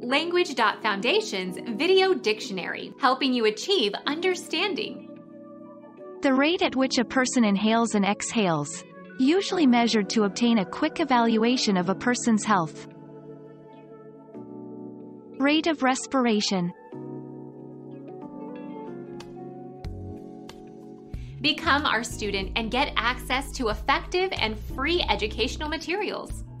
Language.Foundation's Video Dictionary, helping you achieve understanding. The rate at which a person inhales and exhales, usually measured to obtain a quick evaluation of a person's health. Rate of respiration. Become our student and get access to effective and free educational materials.